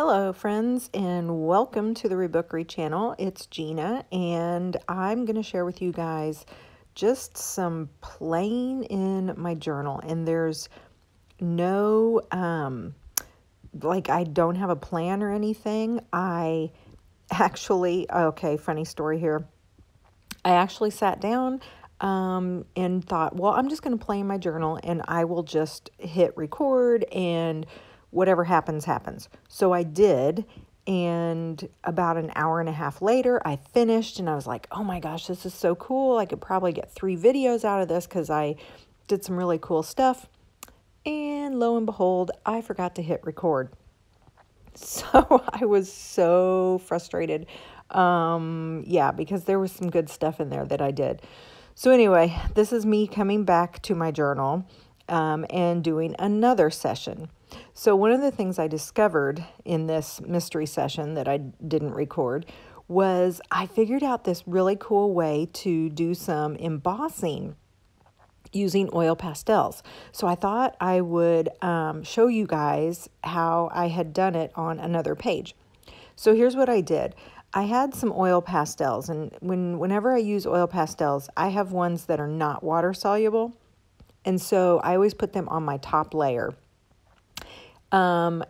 Hello, friends, and welcome to the Rebookery channel. It's Gina, and I'm going to share with you guys just some playing in my journal. And there's no, um, like, I don't have a plan or anything. I actually, okay, funny story here. I actually sat down um, and thought, well, I'm just going to play in my journal and I will just hit record and whatever happens, happens. So I did. And about an hour and a half later, I finished and I was like, oh my gosh, this is so cool. I could probably get three videos out of this because I did some really cool stuff. And lo and behold, I forgot to hit record. So I was so frustrated. Um, yeah, because there was some good stuff in there that I did. So, anyway, this is me coming back to my journal um, and doing another session. So, one of the things I discovered in this mystery session that I didn't record was I figured out this really cool way to do some embossing using oil pastels. So I thought I would um, show you guys how I had done it on another page. So here's what I did. I had some oil pastels and when whenever I use oil pastels, I have ones that are not water soluble. And so I always put them on my top layer. Um,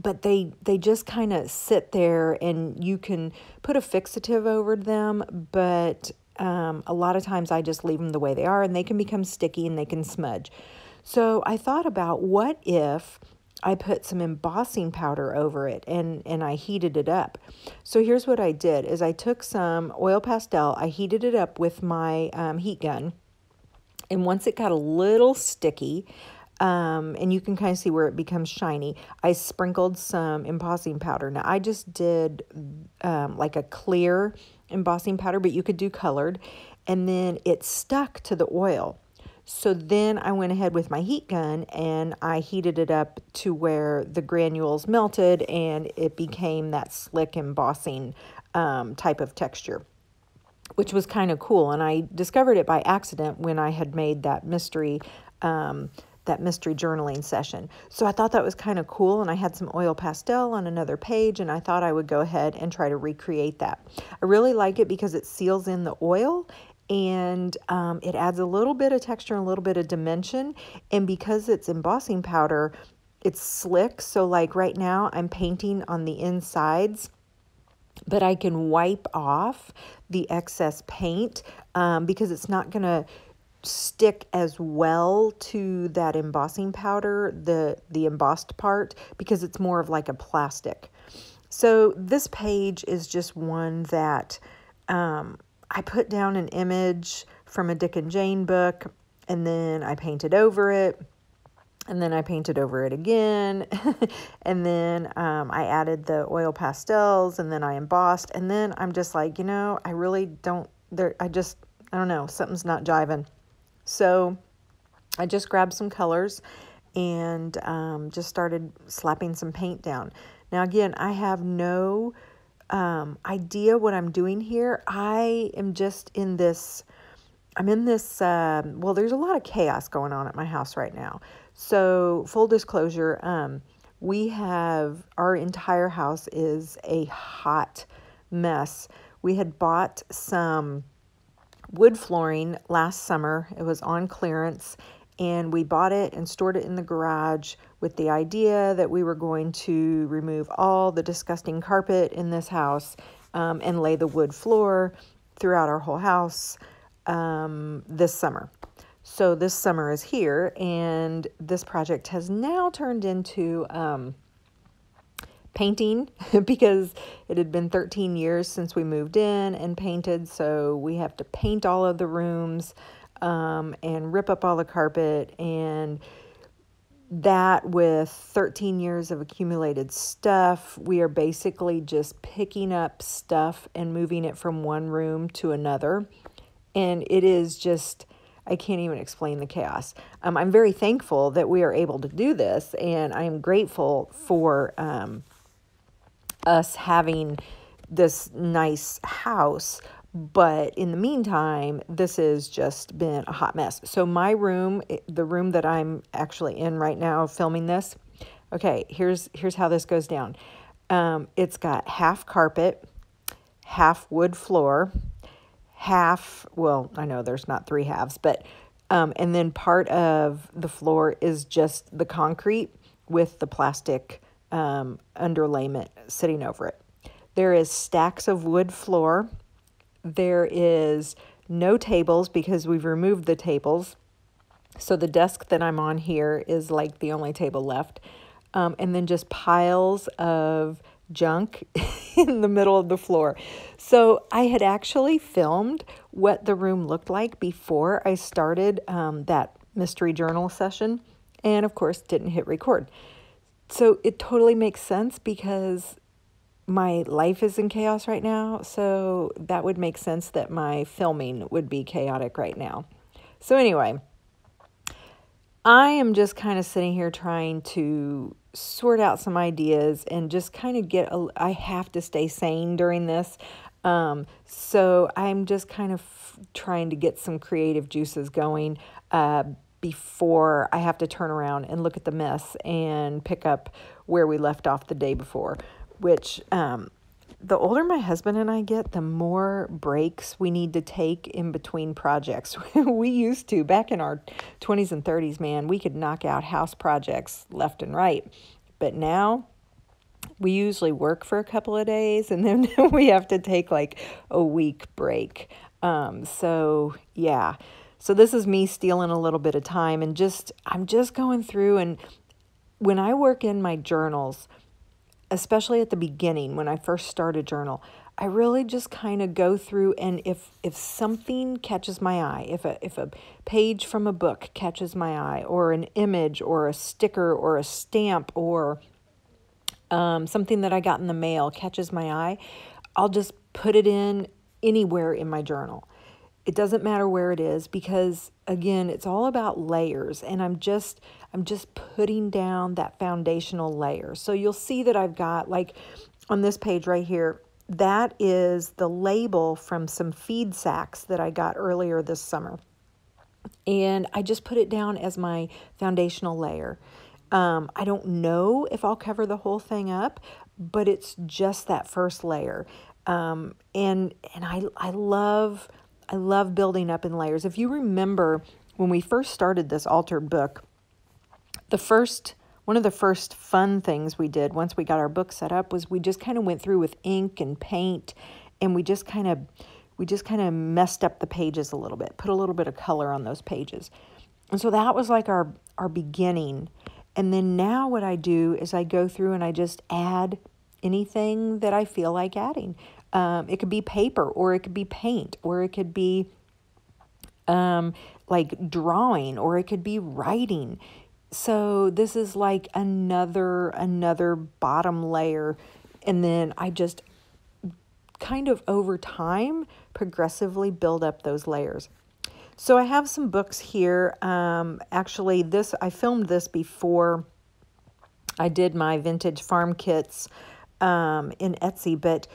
but they they just kind of sit there and you can put a fixative over them, but um, a lot of times I just leave them the way they are and they can become sticky and they can smudge. So I thought about what if I put some embossing powder over it and, and I heated it up. So here's what I did is I took some oil pastel, I heated it up with my um, heat gun. And once it got a little sticky, um, and you can kind of see where it becomes shiny. I sprinkled some embossing powder. Now, I just did um, like a clear embossing powder, but you could do colored. And then it stuck to the oil. So then I went ahead with my heat gun and I heated it up to where the granules melted and it became that slick embossing um, type of texture, which was kind of cool. And I discovered it by accident when I had made that mystery um, that mystery journaling session. So I thought that was kind of cool and I had some oil pastel on another page and I thought I would go ahead and try to recreate that. I really like it because it seals in the oil and um, it adds a little bit of texture and a little bit of dimension and because it's embossing powder it's slick so like right now I'm painting on the insides but I can wipe off the excess paint um, because it's not going to stick as well to that embossing powder, the, the embossed part, because it's more of like a plastic. So this page is just one that um, I put down an image from a Dick and Jane book, and then I painted over it, and then I painted over it again, and then um, I added the oil pastels, and then I embossed, and then I'm just like, you know, I really don't, there, I just, I don't know, something's not jiving. So I just grabbed some colors and um, just started slapping some paint down. Now, again, I have no um, idea what I'm doing here. I am just in this, I'm in this, uh, well, there's a lot of chaos going on at my house right now. So, full disclosure, um, we have, our entire house is a hot mess. We had bought some wood flooring last summer. It was on clearance and we bought it and stored it in the garage with the idea that we were going to remove all the disgusting carpet in this house um, and lay the wood floor throughout our whole house um, this summer. So this summer is here, and this project has now turned into um, painting because it had been 13 years since we moved in and painted. So we have to paint all of the rooms um, and rip up all the carpet. And that with 13 years of accumulated stuff, we are basically just picking up stuff and moving it from one room to another. And it is just. I can't even explain the chaos. Um, I'm very thankful that we are able to do this, and I am grateful for um, us having this nice house. But in the meantime, this has just been a hot mess. So my room, the room that I'm actually in right now filming this, okay, here's here's how this goes down. Um, it's got half carpet, half wood floor, half, well, I know there's not three halves, but, um, and then part of the floor is just the concrete with the plastic um, underlayment sitting over it. There is stacks of wood floor. There is no tables because we've removed the tables. So the desk that I'm on here is like the only table left. Um, and then just piles of junk in the middle of the floor. So I had actually filmed what the room looked like before I started um, that mystery journal session. And of course, didn't hit record. So it totally makes sense because my life is in chaos right now. So that would make sense that my filming would be chaotic right now. So, anyway, I am just kind of sitting here trying to sort out some ideas and just kind of get, a, I have to stay sane during this. Um, so I'm just kind of trying to get some creative juices going uh, before I have to turn around and look at the mess and pick up where we left off the day before, which um, the older my husband and I get, the more breaks we need to take in between projects. we used to, back in our 20s and 30s, man, we could knock out house projects left and right. But now, we usually work for a couple of days and then we have to take like a week break. Um, so, yeah. So, this is me stealing a little bit of time and just, I'm just going through. And when I work in my journals, especially at the beginning when I first start a journal, I really just kind of go through and if if something catches my eye, if a if a page from a book catches my eye or an image or a sticker or a stamp or um, something that I got in the mail catches my eye, I'll just put it in anywhere in my journal. It doesn't matter where it is because again, it's all about layers and I'm just I'm just putting down that foundational layer. So you'll see that I've got like on this page right here, that is the label from some feed sacks that I got earlier this summer. And I just put it down as my foundational layer. Um, I don't know if I'll cover the whole thing up, but it's just that first layer. Um, and and I, I love I love building up in layers. If you remember when we first started this altered book, the first one of the first fun things we did once we got our book set up was we just kind of went through with ink and paint and we just kind of we just kind of messed up the pages a little bit, put a little bit of color on those pages. And so that was like our our beginning. And then now what I do is I go through and I just add anything that I feel like adding. Um, it could be paper or it could be paint or it could be um, like drawing or it could be writing. So this is like another another bottom layer and then I just kind of over time progressively build up those layers. So I have some books here. Um, actually, this I filmed this before I did my vintage farm kits um, in Etsy, but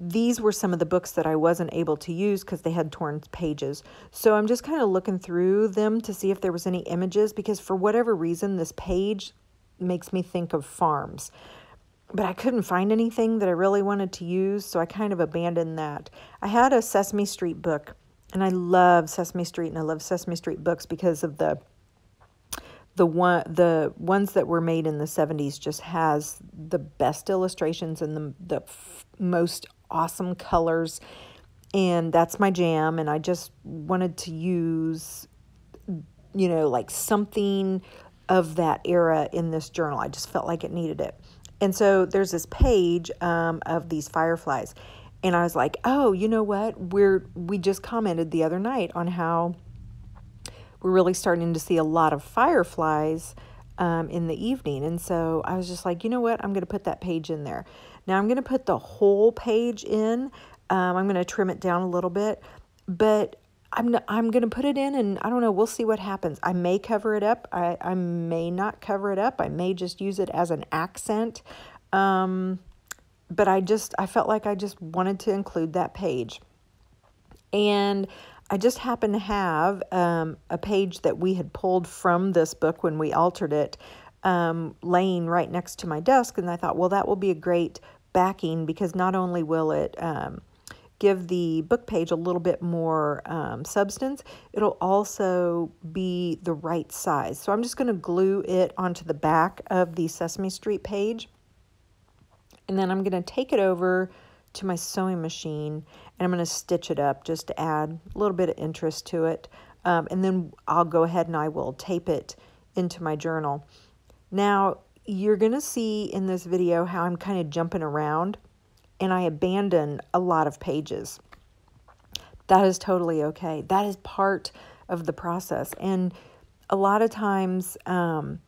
these were some of the books that I wasn't able to use because they had torn pages. So I'm just kind of looking through them to see if there was any images because for whatever reason this page makes me think of farms. But I couldn't find anything that I really wanted to use, so I kind of abandoned that. I had a Sesame Street book, and I love Sesame Street, and I love Sesame Street books because of the the one the ones that were made in the 70s just has the best illustrations and the the most awesome colors and that's my jam and I just wanted to use you know like something of that era in this journal. I just felt like it needed it. And so there's this page um, of these fireflies and I was like, "Oh, you know what? We're we just commented the other night on how we're really starting to see a lot of fireflies um, in the evening. And so I was just like, you know what? I'm going to put that page in there. Now I'm going to put the whole page in. Um, I'm going to trim it down a little bit, but I'm, I'm going to put it in and I don't know, we'll see what happens. I may cover it up. I, I may not cover it up. I may just use it as an accent. Um, but I just, I felt like I just wanted to include that page. And I just happened to have um, a page that we had pulled from this book when we altered it um, laying right next to my desk. And I thought, well, that will be a great backing because not only will it um, give the book page a little bit more um, substance, it'll also be the right size. So I'm just going to glue it onto the back of the Sesame Street page. And then I'm going to take it over to my sewing machine and I'm going to stitch it up just to add a little bit of interest to it. Um, and then I'll go ahead and I will tape it into my journal. Now, you're going to see in this video how I'm kind of jumping around and I abandon a lot of pages. That is totally okay. That is part of the process. And a lot of times, um,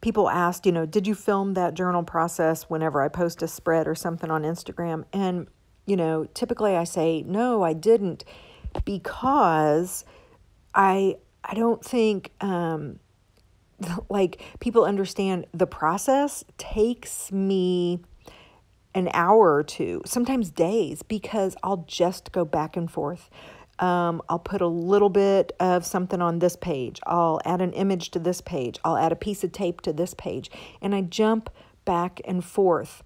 people ask, you know, did you film that journal process whenever I post a spread or something on Instagram? And, you know, typically I say, no, I didn't because I, I don't think, um, like people understand the process takes me an hour or two, sometimes days, because I'll just go back and forth. Um, I'll put a little bit of something on this page. I'll add an image to this page. I'll add a piece of tape to this page. And I jump back and forth.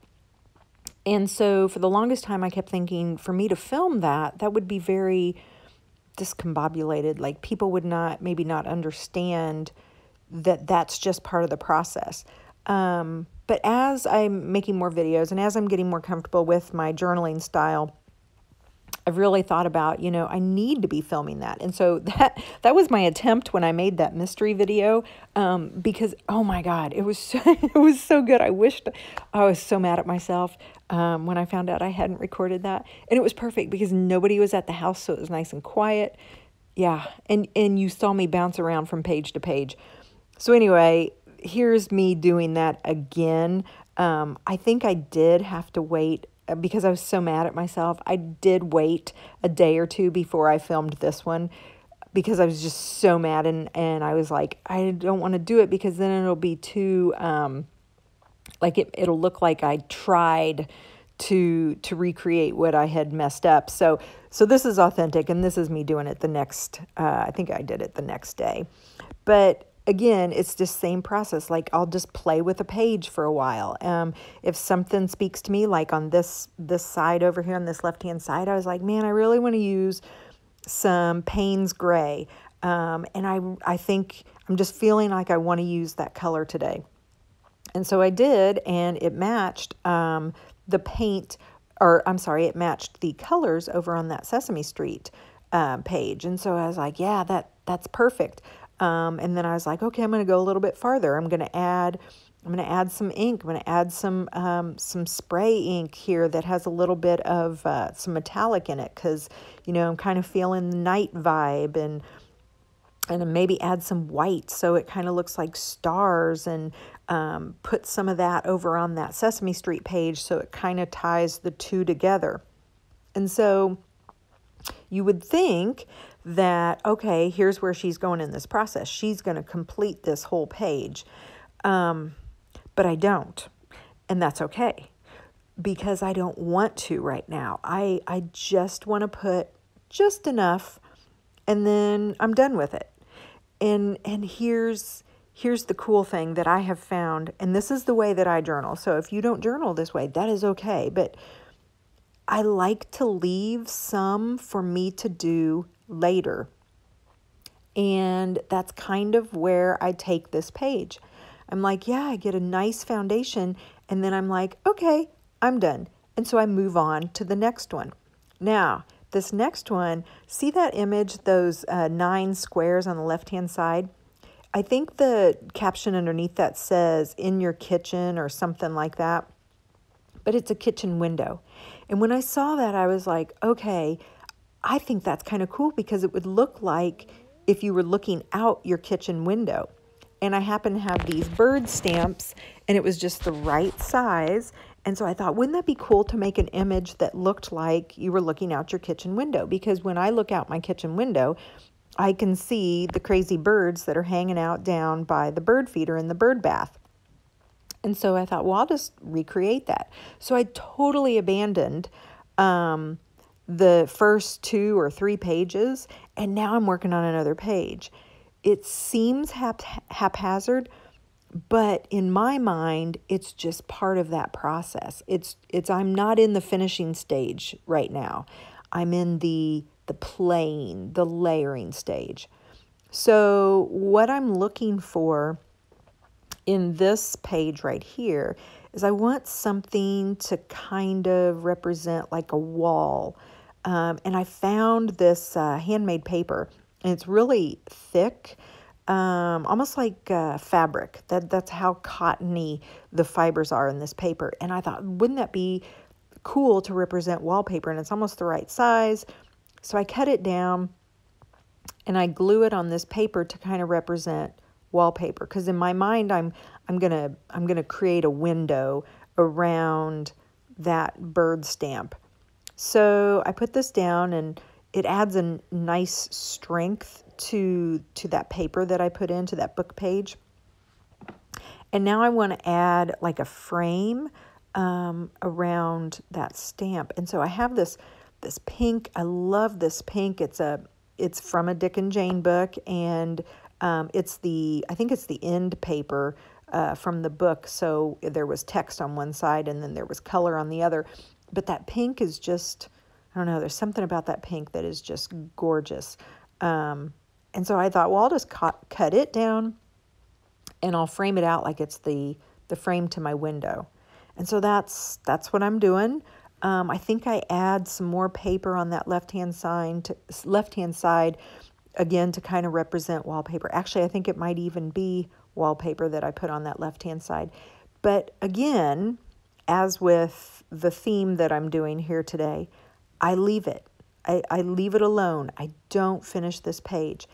And so for the longest time, I kept thinking for me to film that, that would be very discombobulated. Like people would not, maybe not understand that that's just part of the process. Um, but as I'm making more videos and as I'm getting more comfortable with my journaling style, I've really thought about, you know, I need to be filming that. And so that that was my attempt when I made that mystery video um, because, oh my God, it was so, it was so good. I wished I was so mad at myself um, when I found out I hadn't recorded that. And it was perfect because nobody was at the house, so it was nice and quiet. Yeah, and, and you saw me bounce around from page to page. So anyway, here's me doing that again. Um, I think I did have to wait uh, because I was so mad at myself. I did wait a day or two before I filmed this one because I was just so mad and, and I was like, I don't want to do it because then it'll be too, um, like it, it'll look like I tried to to recreate what I had messed up. So so this is authentic and this is me doing it the next uh, I think I did it the next day. But again, it's the same process. Like I'll just play with a page for a while. Um, if something speaks to me, like on this this side over here on this left hand side, I was like, man, I really want to use some Payne's gray, um, and I I think I'm just feeling like I want to use that color today, and so I did, and it matched um, the paint, or I'm sorry, it matched the colors over on that Sesame Street. Uh, page and so I was like yeah that that's perfect um, and then I was like, okay, I'm going to go a little bit farther. I'm going to add, I'm going to add some ink. I'm going to add some um, some spray ink here that has a little bit of uh, some metallic in it because, you know, I'm kind of feeling the night vibe and and maybe add some white so it kind of looks like stars and um, put some of that over on that Sesame Street page so it kind of ties the two together. And so you would think that, okay, here's where she's going in this process. She's going to complete this whole page. Um, but I don't. And that's okay because I don't want to right now. I, I just want to put just enough and then I'm done with it. And and here's here's the cool thing that I have found and this is the way that I journal. So if you don't journal this way, that is okay, but I like to leave some for me to do later. And that's kind of where I take this page. I'm like, yeah, I get a nice foundation. And then I'm like, okay, I'm done. And so I move on to the next one. Now, this next one, see that image, those uh, nine squares on the left hand side? I think the caption underneath that says in your kitchen or something like that, but it's a kitchen window. And when I saw that, I was like, okay, I think that's kind of cool because it would look like if you were looking out your kitchen window. And I happen to have these bird stamps and it was just the right size. And so I thought, wouldn't that be cool to make an image that looked like you were looking out your kitchen window? Because when I look out my kitchen window, I can see the crazy birds that are hanging out down by the bird feeder in the bird bath. And so I thought, well, I'll just recreate that. So I totally abandoned um, the first two or three pages, and now I'm working on another page. It seems hap- haphazard, but in my mind it's just part of that process. It's it's i'm not in the finishing stage right now. I'm in the the playing the layering stage. So what i'm looking for in this page right here is i want something to kind of represent like a wall um, and i found this uh, handmade paper and it's really thick um, almost like uh, fabric. That that's how cottony the fibers are in this paper. And I thought, wouldn't that be cool to represent wallpaper? And it's almost the right size. So I cut it down and I glue it on this paper to kind of represent wallpaper. Because in my mind, I'm I'm gonna I'm gonna create a window around that bird stamp. So I put this down and it adds a nice strength to to that paper that I put into that book page. And now I want to add like a frame um, around that stamp. And so I have this this pink. I love this pink. It's a it's from a Dick and Jane book, and um, it's the I think it's the end paper uh, from the book. So there was text on one side, and then there was color on the other. But that pink is just I don't know. There's something about that pink that is just gorgeous. Um, and so I thought, well, I'll just cut, cut it down and I'll frame it out like it's the, the frame to my window. And so that's, that's what I'm doing. Um, I think I add some more paper on that left-hand side, to, left-hand side, again, to kind of represent wallpaper. Actually, I think it might even be wallpaper that I put on that left-hand side. But again, as with the theme that I'm doing here today, I leave it. I, I leave it alone. I don't finish this page.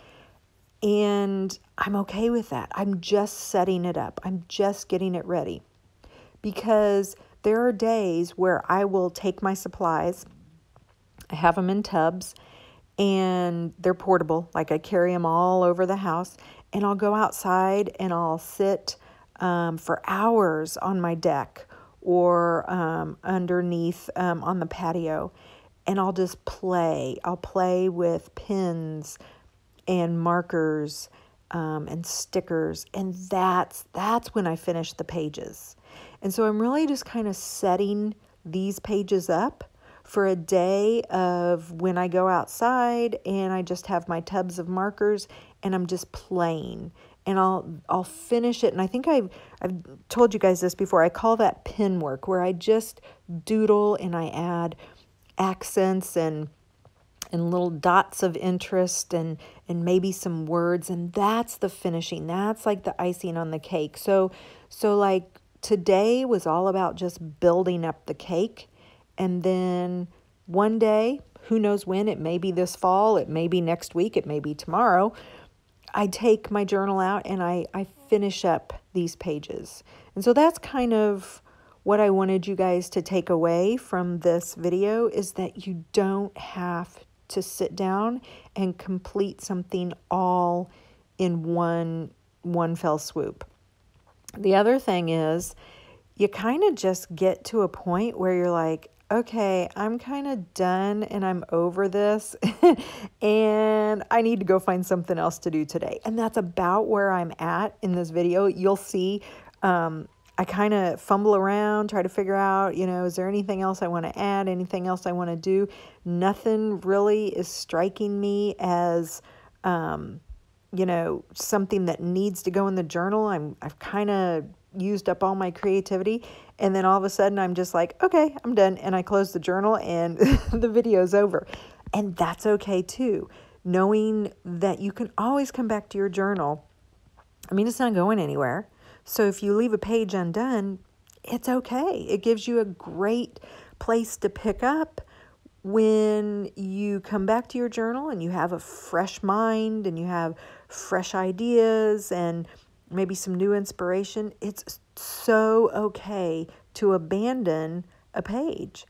And I'm okay with that. I'm just setting it up, I'm just getting it ready. Because there are days where I will take my supplies, I have them in tubs, and they're portable. Like I carry them all over the house, and I'll go outside and I'll sit um, for hours on my deck or um, underneath um, on the patio, and I'll just play. I'll play with pins and markers um, and stickers and that's that's when I finish the pages. And so I'm really just kind of setting these pages up for a day of when I go outside and I just have my tubs of markers and I'm just playing and I'll I'll finish it. And I think I've I've told you guys this before. I call that pin work where I just doodle and I add accents and and little dots of interest and and maybe some words. And that's the finishing. That's like the icing on the cake. So so like today was all about just building up the cake. And then one day who knows when it may be this fall it may be next week it may be tomorrow i take my journal out and i i finish up these pages and so that's kind of what I wanted you guys to take away from this video is that you don't have to sit down and complete something all in one one fell swoop. The other thing is you kind of just get to a point where you're like, okay, I'm kind of done and I'm over this and I need to go find something else to do today. And that's about where I'm at in this video. You'll see um, I kind of fumble around, try to figure out, you know, is there anything else I want to add, anything else I want to do? Nothing really is striking me as, um, you know, something that needs to go in the journal. I'm, I've kind of used up all my creativity. And then all of a sudden, I'm just like, okay, I'm done. And I close the journal and the video's over. And that's okay too. Knowing that you can always come back to your journal. I mean, it's not going anywhere. So if you leave a page undone, it's okay. It gives you a great place to pick up when you come back to your journal and you have a fresh mind and you have fresh ideas and maybe some new inspiration. It's so okay to abandon a page.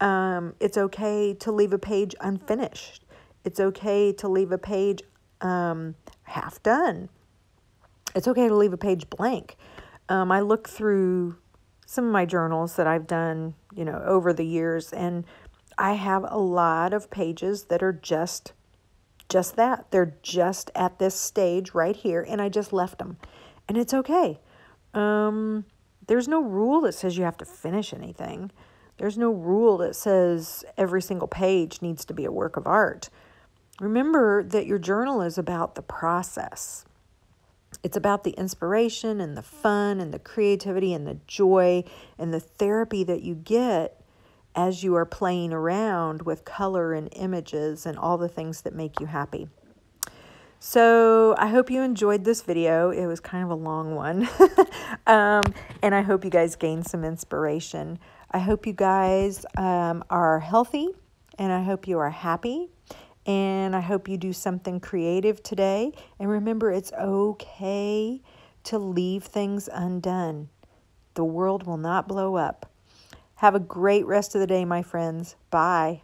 Um, it's okay to leave a page unfinished. It's okay to leave a page um, half done. It's okay to leave a page blank. Um, I look through some of my journals that I've done, you know, over the years, and I have a lot of pages that are just just that. They're just at this stage right here, and I just left them. And it's okay. Um, there's no rule that says you have to finish anything. There's no rule that says every single page needs to be a work of art. Remember that your journal is about the process. It's about the inspiration and the fun and the creativity and the joy and the therapy that you get as you are playing around with color and images and all the things that make you happy. So I hope you enjoyed this video. It was kind of a long one. um, and I hope you guys gained some inspiration. I hope you guys um, are healthy and I hope you are happy. And I hope you do something creative today. And remember, it's okay to leave things undone. The world will not blow up. Have a great rest of the day, my friends. Bye.